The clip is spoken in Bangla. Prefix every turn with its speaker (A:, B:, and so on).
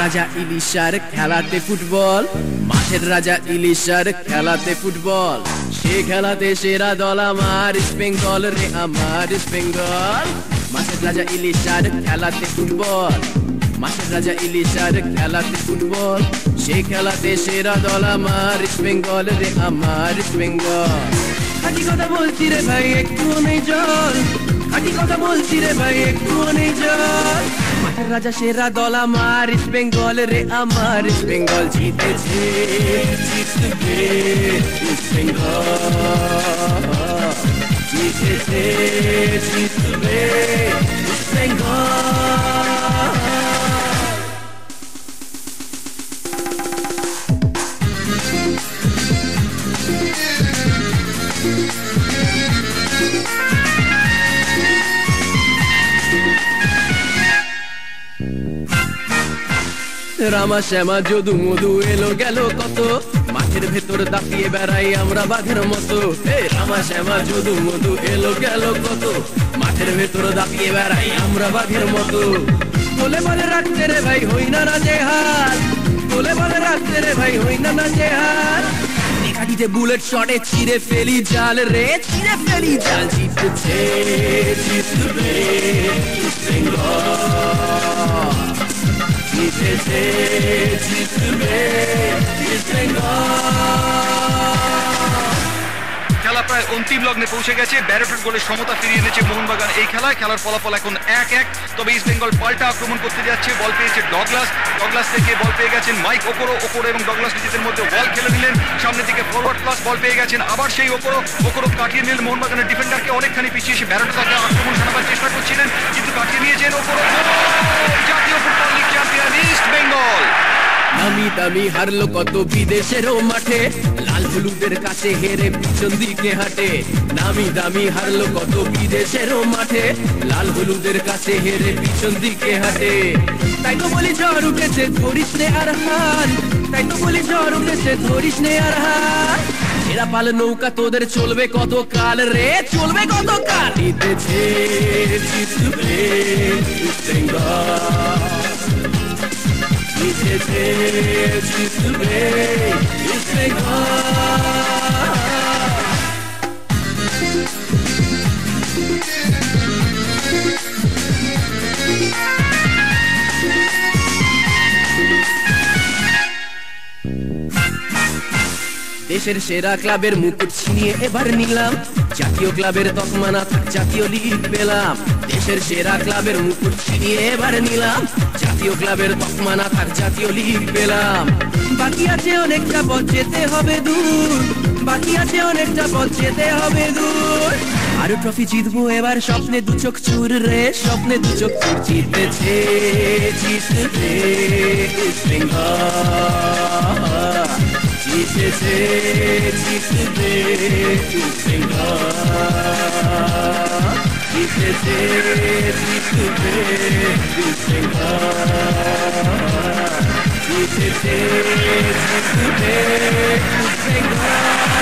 A: রাজা ইলিশার খেলাতে ফুটবল, মাঠের রাজা ইলিশার খেলাতে ফুটবল। সে খেলাতে সেরা দল আমার বেঙ্গল রে আমার বেঙ্গল। মাঠের রাজা ইলিশার খেলাতে ফুটবল, মাঠের রাজা ইলিশার খেলাতে ফুটবল। সে খেলাতে সেরা দল আমার বেঙ্গল রে আমার বেঙ্গল। খাটি কথা বলছি রে ভাই একটু নেই জল। খাটি কথা বলছি রে ভাই একটু নেই জল। রাজা সেরা দল আমার ইস্ট বেঙ্গল রে আমার। ইস্ট বেঙ্গল জিতেছে, জিতবে ইস্ট বেঙ্গল জিতেছে, জিতবে ইস্ট বেঙ্গল রামা শ্যামা, যদু মধু এলো, গেল কত? মাঠের ভেতর দাপিয়ে বেড়াই আমরা বাঘের মতো। রামা শ্যামা, যদু মধু এলো, গেল কত? মাঠের ভেতর দাপিয়ে বেড়াই আমরা বাঘের মতো। বলে বলে রাখতে রে ভাই, হই না না যে হাল। বলে বলে রাখতে রে ভাই, হই না না যে হাল। কাটিতে বুলেট শটে ছিঁড়ে ফেলি জাল রে, ছিঁড়ে ফেলি জাল জিতছে জিতবে।
B: খেলা প্রায় অন্তিম লগ্নে পৌঁছে গেছে। ব্যারোটের গোলে সমতা ফিরিয়ে এনেছে মোহনবাগান এই খেলায়। খেলার ফলাফল এখন এক এক। তবে ইস্ট বেঙ্গল পাল্টা আক্রমণ করতে যাচ্ছে। বল পেয়েছে ডগলাস ডগলাস থেকে বল পেয়ে গেছেন মাইক ওপরো ওপরো এবং ডগলাস নিজেদের মধ্যে বল খেলে নিলেন। সামনের দিকে ফরওয়ার্ড ক্লাস বল পেয়ে গেছেন আবার সেই ওপরো ওপরো কাটিয়ে নিলেন। মোহনবাগানের ডিফেন্ডারকে অনেকখানি পিছিয়ে এসে ব্যারোট তাকে আক্রমণ সারাবার চেষ্টা করছিলেন। কিন্তু কাটিয়ে
A: নামি দামি হারলো কত বিদেশেরও মাঠে? লাল হলুদের কাছে হেরে পিছন দিকে হাঁটে। নামি দামি হারলো কত বিদেশেরও মাঠে? লাল হলুদের কাছে হেরে পিছন দিকে হাঁটে। তাই তো বলি ঝড় উঠেছে, ধরিস নে আর হাল। তাই তো বলি ঝড় উঠেছে, ধরিস নে আর হাল। এরা পাল নৌকা, তোদের চলবে কত কাল রে? চলবে কত কাল জিতেছে জিতবে বেঙ্গল জিতেছে জিতবে ইস্ট বেঙ্গল দেশের সেরা ক্লাবের মুকুট ছিনিয়ে এবার নিলাম জাতীয় ক্লাবের তকমা না থাক জাতীয় লিগ পেলাম দেশের সেরা ক্লাবের মুকুট ছিনিয়ে এবার নিলাম জাতীয় ক্লাবের তকমা না থাক জাতীয় লিগ পেলাম বাকি আছে অনেকটা পথ যেতে হবে দূর বাকি আছে অনেকটা পথ যেতে হবে দূর আরও ট্রফি জিতবো এবার স্বপ্নে দু চোখ চুর রে স্বপ্নে দু চোখ চুর জিতেছে ইস্ট বেঙ্গল জিতেছে জিতবে ইস্ট বেঙ্গল জিতেছে জিতবে ইস্ট বেঙ্গল জিতেছে জিতবে ইস্ট বেঙ্গল